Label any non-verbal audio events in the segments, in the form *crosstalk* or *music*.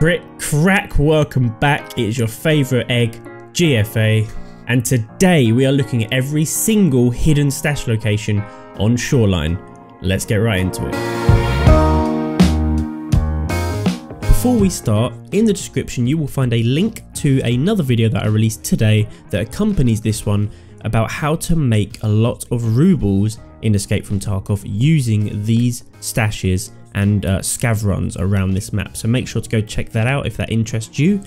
Brit Crack, welcome back. It is your favourite egg, GFA, and today we are looking at every single hidden stash location on Shoreline. Let's get right into it. Before we start, in the description you will find a link to another video that I released today that accompanies this one about how to make a lot of rubles in Escape from Tarkov using these stashes and uh, scav runs around this map. So make sure to go check that out if that interests you.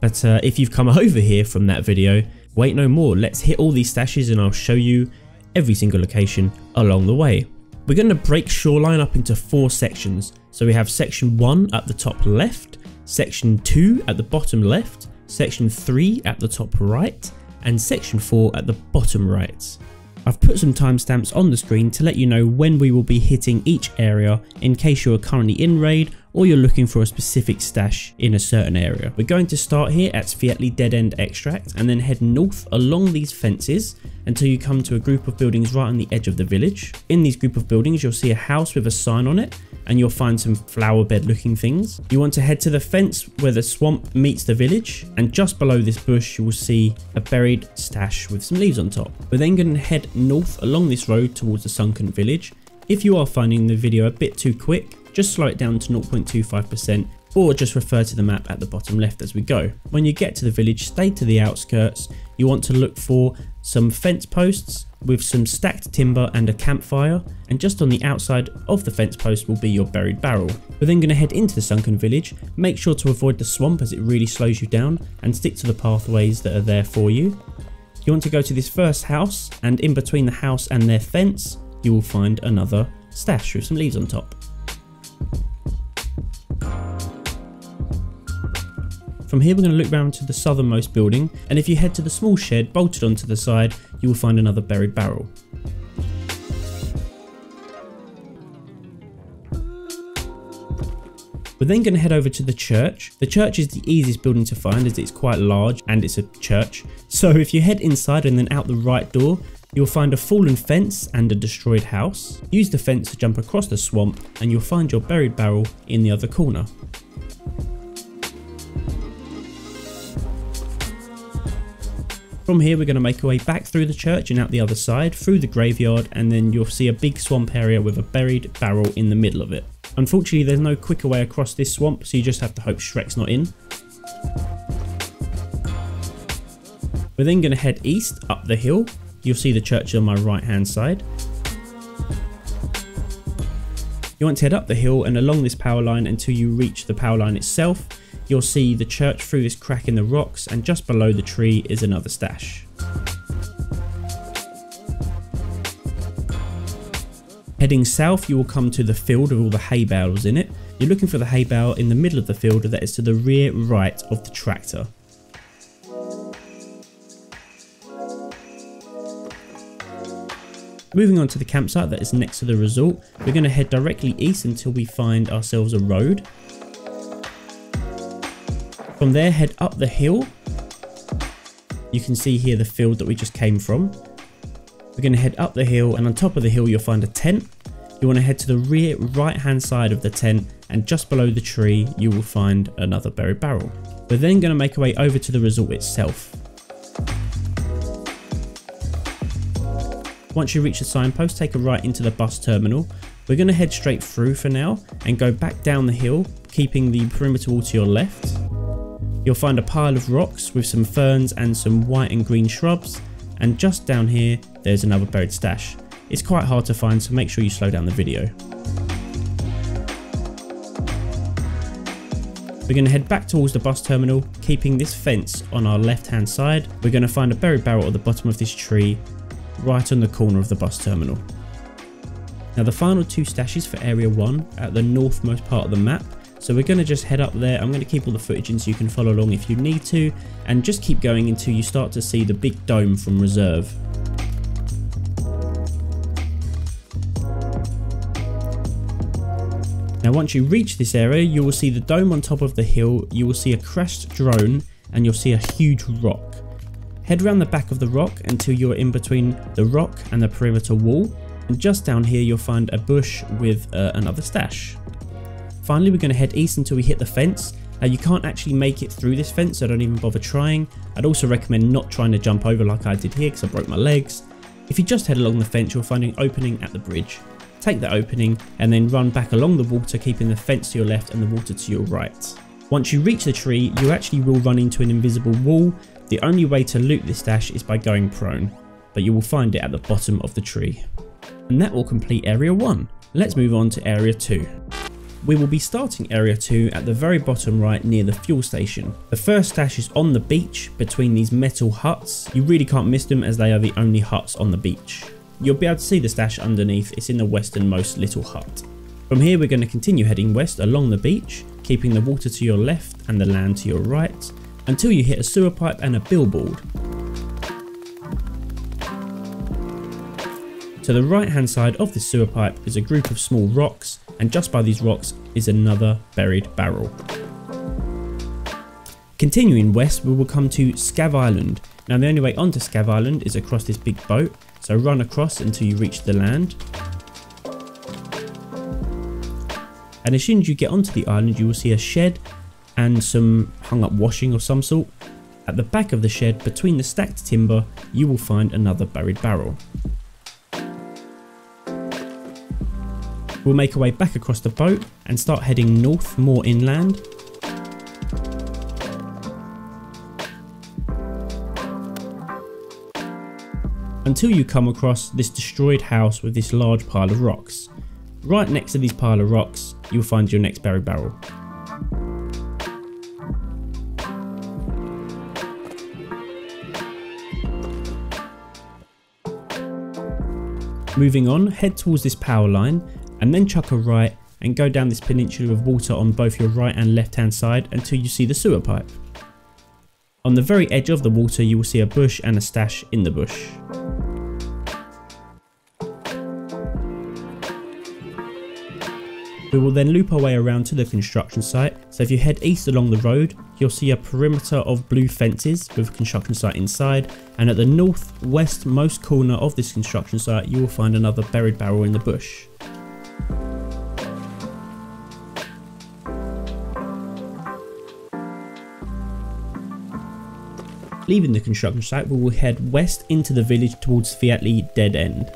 But uh, if you've come *laughs* over here from that video, wait no more. Let's hit all these stashes and I'll show you every single location along the way. We're going to break Shoreline up into four sections. So we have section 1 at the top left, section 2 at the bottom left, section 3 at the top right, and section 4 at the bottom right. I've put some timestamps on the screen to let you know when we will be hitting each area in case you are currently in raid or you're looking for a specific stash in a certain area. We're going to start here at Svietli Dead End Extract and then head north along these fences until you come to a group of buildings right on the edge of the village. In these group of buildings you'll see a house with a sign on it and you'll find some flower bed looking things. You want to head to the fence where the swamp meets the village and just below this bush you will see a buried stash with some leaves on top. We're then going to head north along this road towards the sunken village. If you are finding the video a bit too quick, just slow it down to 0.25% or just refer to the map at the bottom left as we go. When you get to the village, stay to the outskirts. You want to look for some fence posts with some stacked timber and a campfire and just on the outside of the fence post will be your buried barrel. We're then going to head into the sunken village, make sure to avoid the swamp as it really slows you down and stick to the pathways that are there for you. You want to go to this first house and in between the house and their fence you will find another stash with some leaves on top. From here we're going to look round to the southernmost building and if you head to the small shed bolted onto the side you will find another buried barrel. We're then going to head over to the church. The church is the easiest building to find as it's quite large and it's a church. So *laughs* if you head inside and then out the right door, you'll find a fallen fence and a destroyed house. Use the fence to jump across the swamp and you'll find your buried barrel in the other corner. From here we're going to make our way back through the church and out the other side, through the graveyard and then you'll see a big swamp area with a buried barrel in the middle of it. Unfortunately there's no quicker way across this swamp so you just have to hope Shrek's not in. We're then going to head east up the hill. You'll see the church on my right hand side. You want to head up the hill and along this power line until you reach the power line itself You'll see the church through this crack in the rocks and just below the tree is another stash. Heading south you will come to the field with all the hay bales in it. You're looking for the hay bale in the middle of the field that is to the rear right of the tractor. Moving on to the campsite that is next to the resort, we're going to head directly east until we find ourselves a road. From there, head up the hill. You can see here the field that we just came from. We're going to head up the hill and on top of the hill you'll find a tent. You want to head to the rear right hand side of the tent and just below the tree you will find another buried barrel. We're then going to make our way over to the resort itself. Once you reach the signpost, take a right into the bus terminal. We're going to head straight through for now and go back down the hill, keeping the perimeter wall to your left. You'll find a pile of rocks with some ferns and some white and green shrubs and just down here there's another buried stash. It's quite hard to find so make sure you slow down the video. We're going to head back towards the bus terminal, keeping this fence on our left hand side. We're going to find a buried barrel at the bottom of this tree, right on the corner of the bus terminal. Now the final two stashes for area 1 at the northmost part of the map so we're going to just head up there. I'm going to keep all the footage in so you can follow along if you need to. And just keep going until you start to see the big dome from reserve. Now once you reach this area, you will see the dome on top of the hill, you will see a crashed drone, and you'll see a huge rock. Head around the back of the rock until you're in between the rock and the perimeter wall, and just down here you'll find a bush with uh, another stash. Finally, we're going to head east until we hit the fence Now you can't actually make it through this fence so don't even bother trying. I'd also recommend not trying to jump over like I did here because I broke my legs. If you just head along the fence you'll find an opening at the bridge. Take that opening and then run back along the water keeping the fence to your left and the water to your right. Once you reach the tree you actually will run into an invisible wall. The only way to loot this dash is by going prone, but you will find it at the bottom of the tree. And that will complete area 1. Let's move on to area 2. We will be starting area 2 at the very bottom right near the fuel station. The first stash is on the beach between these metal huts. You really can't miss them as they are the only huts on the beach. You'll be able to see the stash underneath, it's in the westernmost little hut. From here we're going to continue heading west along the beach, keeping the water to your left and the land to your right, until you hit a sewer pipe and a billboard. To the right hand side of the sewer pipe is a group of small rocks and just by these rocks is another buried barrel. Continuing west we will come to Scav Island. Now the only way onto Scav Island is across this big boat so run across until you reach the land. And as soon as you get onto the island you will see a shed and some hung up washing of some sort. At the back of the shed between the stacked timber you will find another buried barrel. We'll make our way back across the boat and start heading north more inland. Until you come across this destroyed house with this large pile of rocks. Right next to these pile of rocks, you'll find your next buried barrel. Moving on, head towards this power line and then chuck a right and go down this peninsula of water on both your right and left hand side until you see the sewer pipe. On the very edge of the water you will see a bush and a stash in the bush. We will then loop our way around to the construction site, so if you head east along the road, you'll see a perimeter of blue fences with a construction site inside, and at the northwest most corner of this construction site you will find another buried barrel in the bush. Leaving the construction site, we will head west into the village towards Svietli Dead End.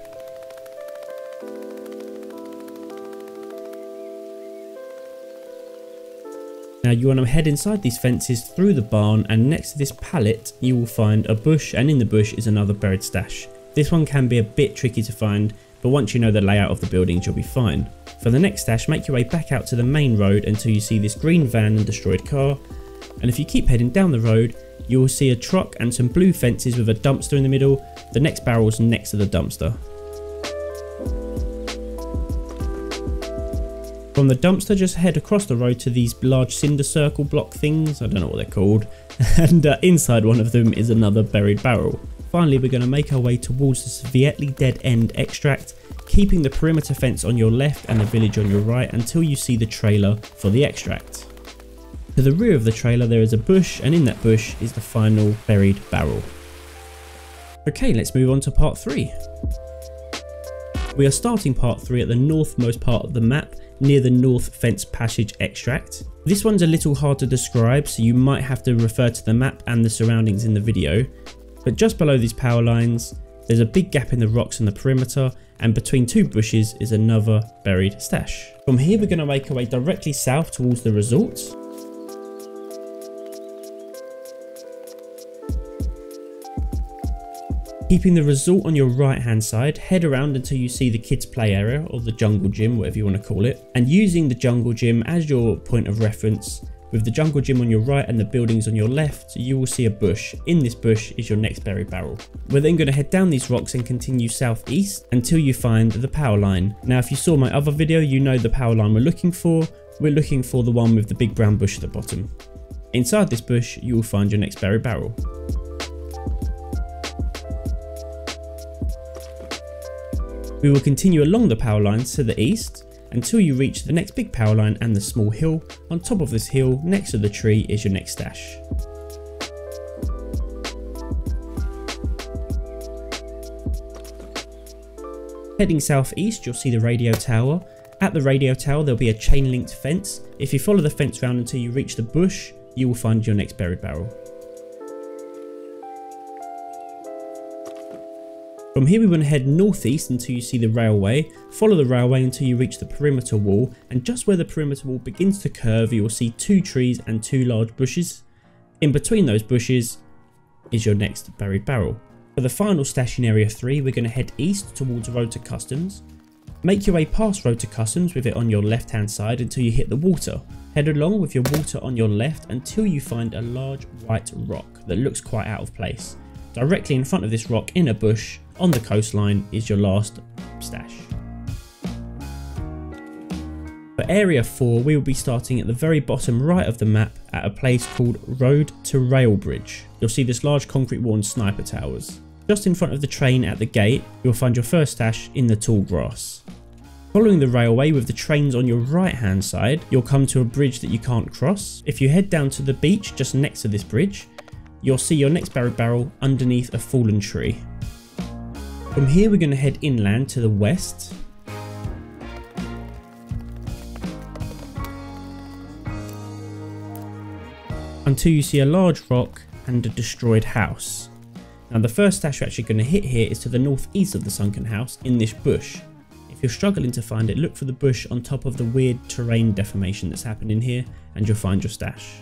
Now you want to head inside these fences through the barn and next to this pallet you will find a bush and in the bush is another buried stash. This one can be a bit tricky to find but once you know the layout of the buildings you'll be fine. For the next stash make your way back out to the main road until you see this green van and destroyed car and if you keep heading down the road you will see a truck and some blue fences with a dumpster in the middle. The next barrel is next to the dumpster. From the dumpster just head across the road to these large cinder circle block things, I don't know what they're called, *laughs* and uh, inside one of them is another buried barrel. Finally we're going to make our way towards the Svietli Dead End extract, keeping the perimeter fence on your left and the village on your right until you see the trailer for the extract. To the rear of the trailer there is a bush and in that bush is the final buried barrel. Okay, let's move on to part 3. We are starting part 3 at the northmost part of the map near the North Fence Passage extract. This one's a little hard to describe so you might have to refer to the map and the surroundings in the video. But just below these power lines there's a big gap in the rocks on the perimeter and between two bushes is another buried stash. From here we're going to make our way directly south towards the resort Keeping the resort on your right hand side, head around until you see the kids play area or the jungle gym, whatever you want to call it, and using the jungle gym as your point of reference, with the jungle gym on your right and the buildings on your left, you will see a bush. In this bush is your next buried barrel. We're then going to head down these rocks and continue southeast until you find the power line. Now if you saw my other video, you know the power line we're looking for. We're looking for the one with the big brown bush at the bottom. Inside this bush, you will find your next buried barrel. We will continue along the power lines to the east until you reach the next big power line and the small hill. On top of this hill, next to the tree, is your next stash. Heading southeast, you'll see the radio tower. At the radio tower there'll be a chain linked fence. If you follow the fence round until you reach the bush, you will find your next buried barrel. From here we want to head northeast until you see the railway, follow the railway until you reach the perimeter wall and just where the perimeter wall begins to curve you will see two trees and two large bushes. In between those bushes is your next buried barrel. For the final stash in area 3 we're going to head east towards Road to Customs. Make your way past Road to Customs with it on your left hand side until you hit the water. Head along with your water on your left until you find a large white rock that looks quite out of place. Directly in front of this rock in a bush on the coastline is your last stash. For area 4 we will be starting at the very bottom right of the map at a place called Road to Rail Bridge. You'll see this large concrete and sniper towers. Just in front of the train at the gate you'll find your first stash in the tall grass. Following the railway with the trains on your right hand side, you'll come to a bridge that you can't cross. If you head down to the beach just next to this bridge, you'll see your next buried barrel underneath a fallen tree. From here we're going to head inland to the west. Until you see a large rock and a destroyed house. Now the first stash you're actually going to hit here is to the northeast of the sunken house in this bush. If you're struggling to find it, look for the bush on top of the weird terrain deformation that's happening here and you'll find your stash.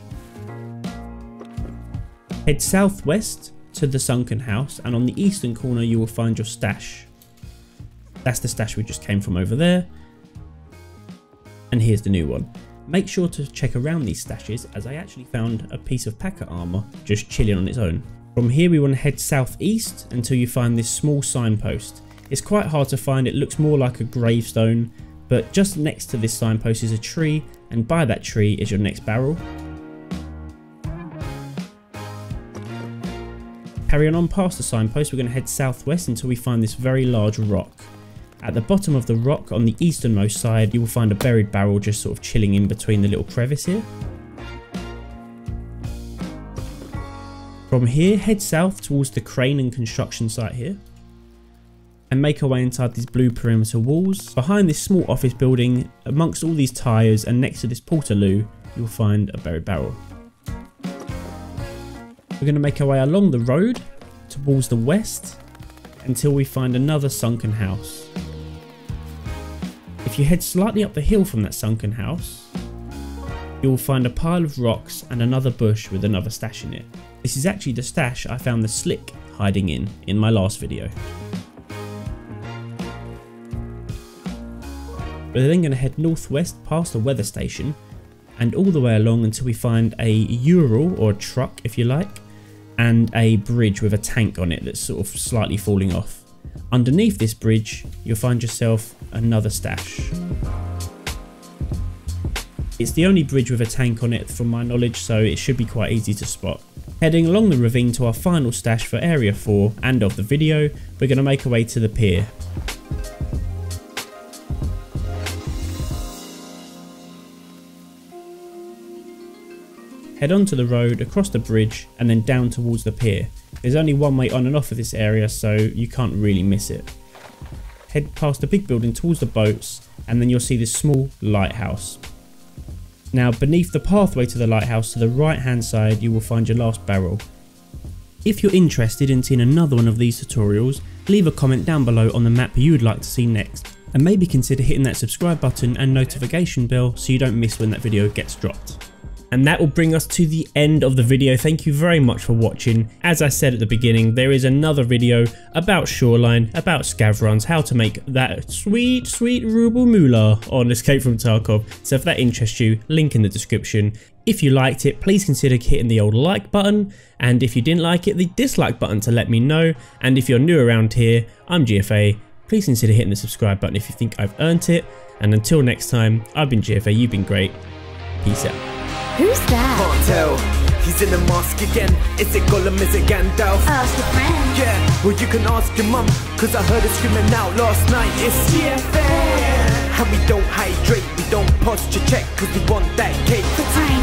Head southwest to the sunken house and on the eastern corner you will find your stash. That's the stash we just came from over there. And here's the new one. Make sure to check around these stashes as I actually found a piece of PACA armor just chilling on its own. From here we want to head southeast until you find this small signpost. It's quite hard to find, it looks more like a gravestone, but just next to this signpost is a tree and by that tree is your next barrel. Carrying on past the signpost, we're going to head southwest until we find this very large rock. At the bottom of the rock on the easternmost side, you will find a buried barrel just sort of chilling in between the little crevice here. From here, head south towards the crane and construction site here. And make our way inside these blue perimeter walls. Behind this small office building, amongst all these tyres and next to this portaloo, you'll find a buried barrel. We're going to make our way along the road towards the west until we find another sunken house. If you head slightly up the hill from that sunken house, you will find a pile of rocks and another bush with another stash in it. This is actually the stash I found the slick hiding in in my last video. We're then going to head northwest past the weather station and all the way along until we find a Ural or a truck if you like and a bridge with a tank on it that's sort of slightly falling off. Underneath this bridge, you'll find yourself another stash. It's the only bridge with a tank on it from my knowledge, so it should be quite easy to spot. Heading along the ravine to our final stash for area 4 and of the video, we're going to make our way to the pier. Head onto the road, across the bridge, and then down towards the pier. There's only one way on and off of this area, so you can't really miss it. Head past the big building towards the boats, and then you'll see this small lighthouse. Now, beneath the pathway to the lighthouse to the right hand side, you will find your last barrel. If you're interested in seeing another one of these tutorials, leave a comment down below on the map you would like to see next, and maybe consider hitting that subscribe button and notification bell so you don't miss when that video gets dropped. And that will bring us to the end of the video. Thank you very much for watching. As I said at the beginning, there is another video about Shoreline, about Scav how to make that sweet, sweet ruble moolah on Escape from Tarkov. So if that interests you, link in the description. If you liked it, please consider hitting the old like button. And if you didn't like it, the dislike button to let me know. And if you're new around here, I'm GFA. Please consider hitting the subscribe button if you think I've earned it. And until next time, I've been GFA, you've been great. Peace out. Who's that? Can't tell. He's in the mask again. Is it Gollum? Is it Gandalf? Ask a friend. Yeah, well you can ask your mum, cause I heard her screaming out last night. It's GFA. And we don't hydrate, we don't posture check, cause we want that cake. The time